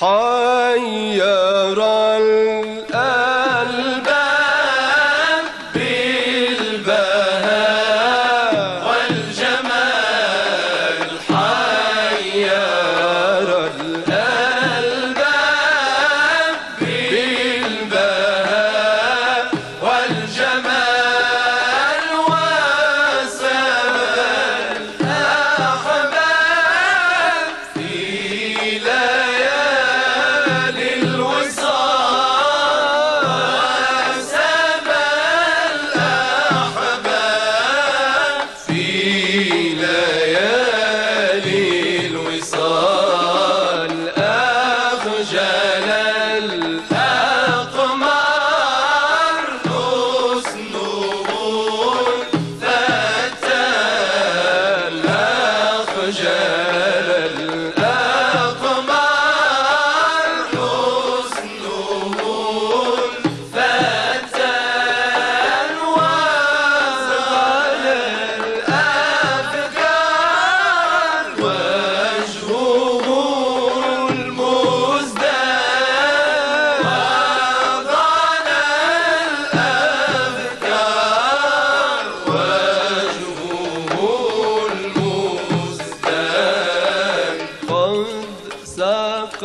حير أخجل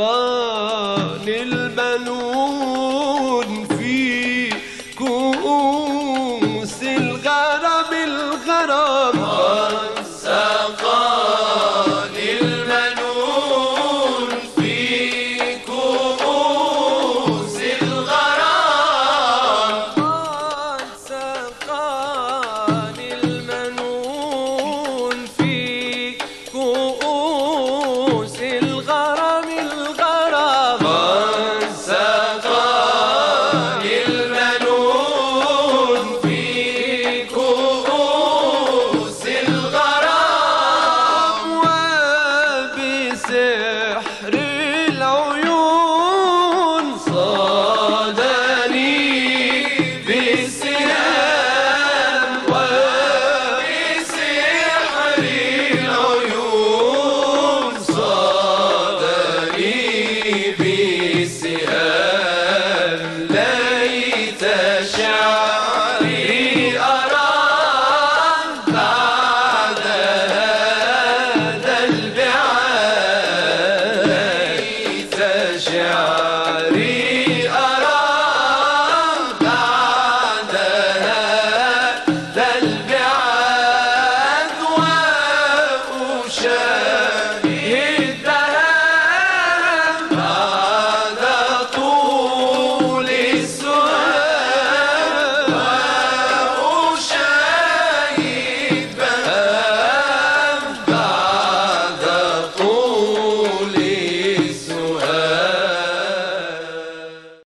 سقاني البنون في كؤوس الغرام الغرام ليت